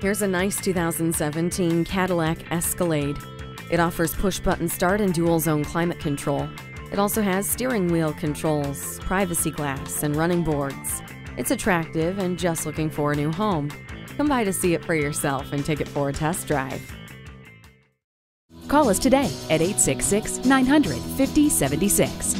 Here's a nice 2017 Cadillac Escalade. It offers push button start and dual zone climate control. It also has steering wheel controls, privacy glass, and running boards. It's attractive and just looking for a new home. Come by to see it for yourself and take it for a test drive. Call us today at 866 900 5076.